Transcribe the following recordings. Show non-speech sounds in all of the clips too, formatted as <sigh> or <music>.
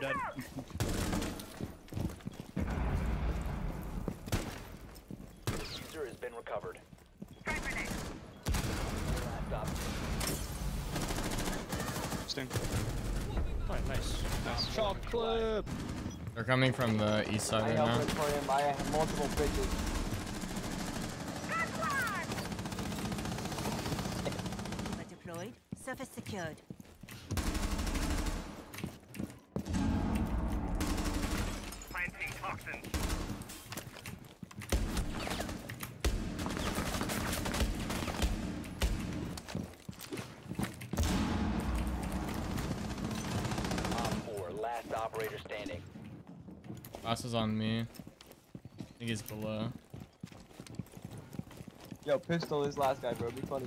fucking dead. User has been recovered. Sting. Oh, nice. Nice. Shot clip. They're coming from the east I side right help now. for him. I have multiple bridges. Deployed. Surface secured. Operator standing. Last is on me. I think he's below. Yo, pistol is last guy, bro. Be funny.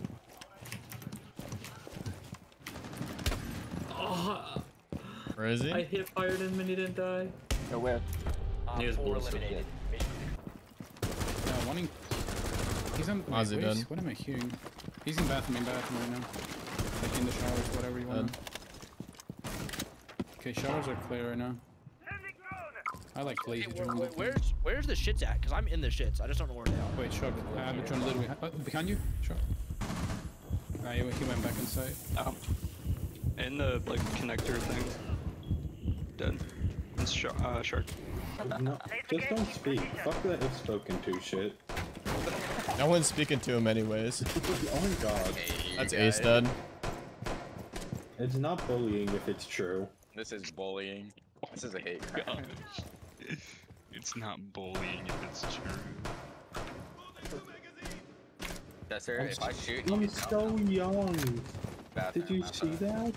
Oh, Where is he? I hit fired him and he didn't die. Yo, where? Op He was 4 bullshit. eliminated. Mission Uh, one in... He's on... Wait, Ozzy where's- dead. What am I hearing? He's in bathroom, in bathroom right now. Like in the showers, whatever you want. Okay, showers are clear right now. I like Hey, lazy where, drone. where- but- where's where's the shits at? Cause I'm in the shits. I just don't know where they are. Wait, Shrug. I have a drone literally uh, behind you. Shrug. Ah, he, he went back inside. Oh. In the like connector thing. Dead. It's sh uh, shark. No, just don't speak. Fuck that if spoken to shit. No one's speaking to him anyways. <laughs> oh my god. That's Ace dead. It's not bullying if it's true. This is bullying. This is a hate crime. It's not bullying if it's true. Yes, sir. If I shoot you, I'm so me. young. Bathroom, Did you see a- that?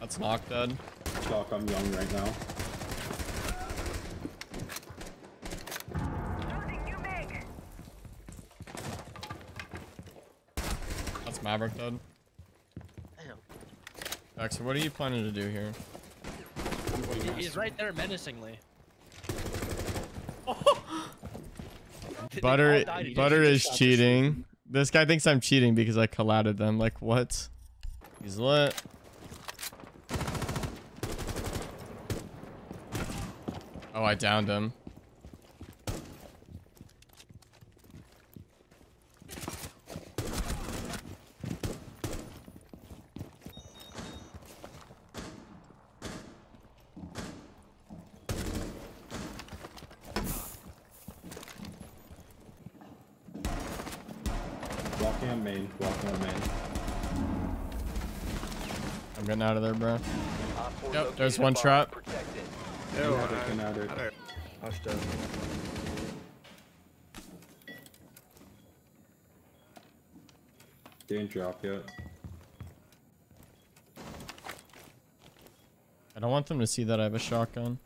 That's knock dead. Talk, I'm young right now. Loading new mag. That's Maverick dead. Dexter, what are you planning to do here? He's right there menacingly. <laughs> They Butter, all died, he Butter is cheating. This guy thinks I'm cheating because I collided them. Like, what? He's lit. Oh, I downed him. Walking on main, walking on main. I'm getting out of there, bro. Yep, there's one bomb. trap. Protect it. Yo, looking at it. Didn't drop yet. I don't want them to see that I have a shotgun.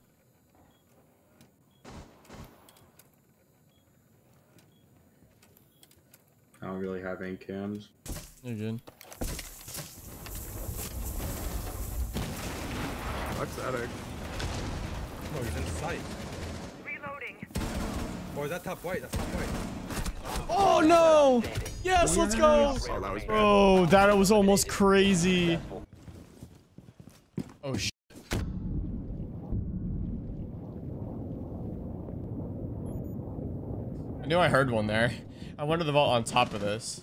I don't have any cams. You're good. What's that? Oh, he's in sight. Reloading. Or is that top white? That's top white. Oh no! Yes, let's go! Oh, that was bad. Bro, that was almost crazy. Oh sh. I knew I heard one there. I went to the vault on top of this.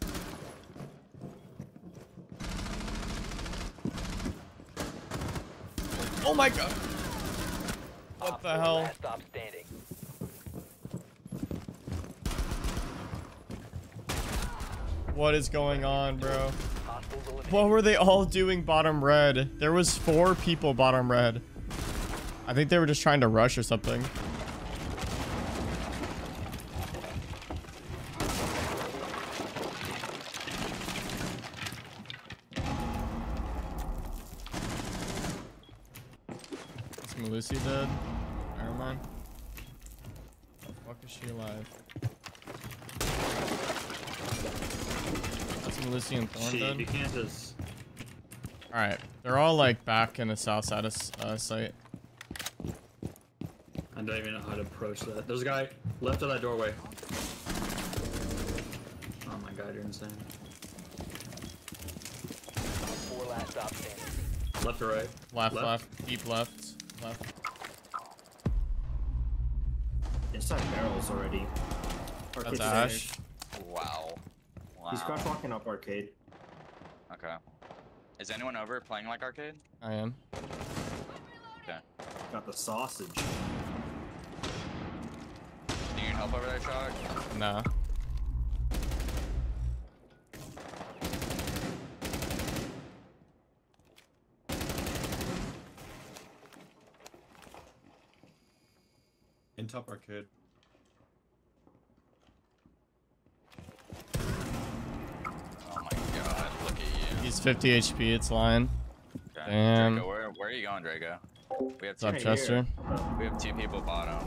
Oh my god. What the hell? Stop standing. What is going on, bro? What were they all doing bottom red? There was four people bottom red. I think they were just trying to rush or something. Is Melusi dead? Never mind. The fuck is she alive? That's Melusi and Thorn Shit, dead? you can't just. Alright, they're all like back in the south side of uh, site. I don't even know how to approach that. There's a guy left of that doorway. Oh my god, you're insane. 4 last stop standing. Left or right? Left, Left. left, deep left, left. Inside barrels already. That's Arcade Ash. stairs. Wow. Wow. He's crouch walking up arcade. Okay. Is anyone over playing like arcade? I am. Okay. Got the sausage. Do you need help over there, Chalk? Nah. In top arcade. Oh my god, look at you. He's 50 HP. It's line. Okay. Damn. Draco, where, where are you going, Draco? We have What's up, two Chester? We have two people bottom.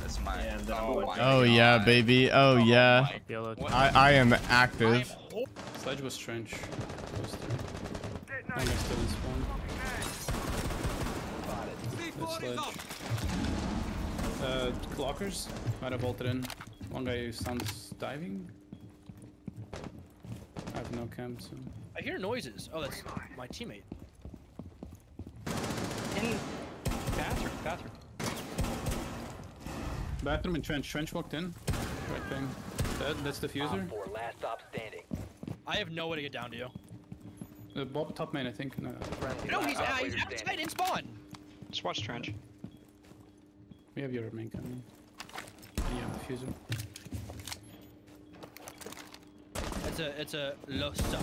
That's my. Yeah, oh my Oh yeah, baby. Oh, oh yeah. I I am active. Sledge was trench. Those three. One is still in spawn. Sledge. Uh, clockers. Might have vaulted in. One guy sounds diving. I have no cam, so. I hear noises. Oh, that's my teammate. In bathroom, bathroom. Bathroom and trench. Trench walked in. Right thing. Dead. That's the fuser. 4, last stop standing. I have no way to get down to you. Uh, Bob top main, I think. No, No, he's, uh, he's outside in spawn. Just watch trench. We have your main cam. Yeah, the fuser. It's a it's a Losa.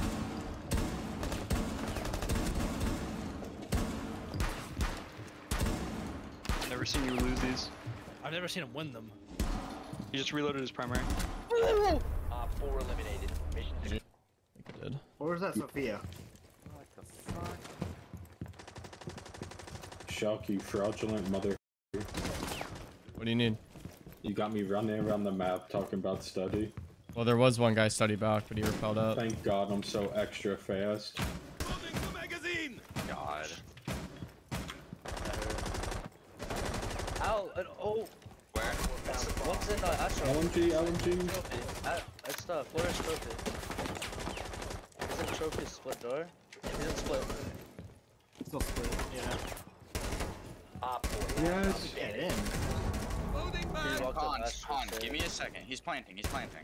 Never seen you lose these. I've never seen him win them. He just reloaded his primary. Op 4 eliminated. Mission success. I did. Or was that Sophia? Shawk, you fraudulent mother. What do you need? You got me running around the map talking about study. Well, there was one guy study back, but he repelled out. Thank God I'm so extra fast. God. Ow, uh, oh, Where? what's in the Astro? LMG, LMG. Trophy. Uh, it's the Flores trophy. It's in trophy split door. He didn't split. Still split. Yeah. Op 4 Yes. Get in. He walked in Hans, Hans, give me a second. He's planting, he's planting.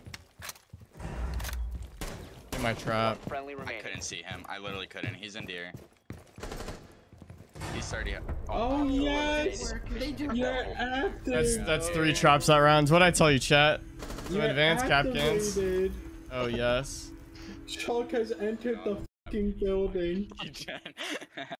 In my trap. friendly I couldn't see him. I literally couldn't. He's in deer. He's 30. Oh Op 4 yes. eliminated. You're active. That's that's three traps that rounds. What I tell you, chat? Some You're advanced Kapkans. activated. Oh yes. Shawk has entered the oh, fucking building. <laughs> You can. <laughs>